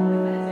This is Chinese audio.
拜拜。